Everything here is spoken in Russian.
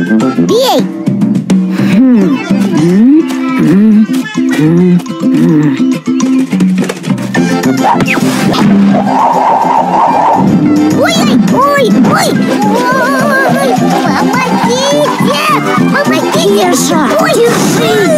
Бей! Ой-ой! Ой! Ой! Ой! Помогите! Помогите! Держи! Ой, держи!